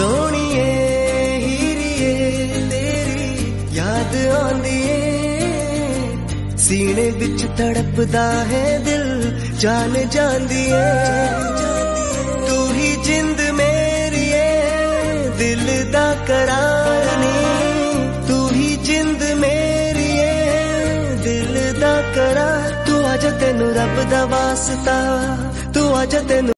ਸੋਹਣੀਏ ਹੀਰੀਏ ਤੇਰੀ ਯਾਦ ਆਉਂਦੀ ਏ ਸੀਨੇ ਵਿੱਚ ਤੜਪਦਾ ਹੈ ਦਿਲ ਜਾਨ ਜਾਂਦੀ ਏ ਤੂੰ ਹੀ ਜਿੰਦ ਮੇਰੀ ਏ ਦਿਲ ਦਾ ਕਰਾਰ ਨੀ ਤੂੰ ਹੀ ਜਿੰਦ ਮੇਰੀ ਏ ਦਿਲ ਦਾ ਕਰਾਰ ਤੂੰ ਆਜਾ ਤੈਨੂੰ ਰੱਬ ਦਾ ਵਾਸਤਾ ਤੂੰ ਆਜਾ ਤੈਨੂੰ